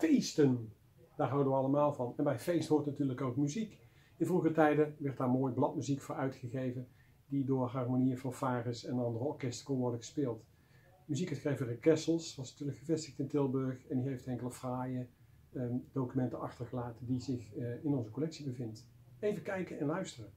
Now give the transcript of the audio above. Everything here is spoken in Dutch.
feesten, daar houden we allemaal van. En bij feest hoort natuurlijk ook muziek. In vroege tijden werd daar mooi bladmuziek voor uitgegeven, die door harmonieën van Fares en andere orkesten kon worden gespeeld. Muziekuitgever Kessels was natuurlijk gevestigd in Tilburg en die heeft enkele fraaie ehm, documenten achtergelaten die zich eh, in onze collectie bevindt. Even kijken en luisteren.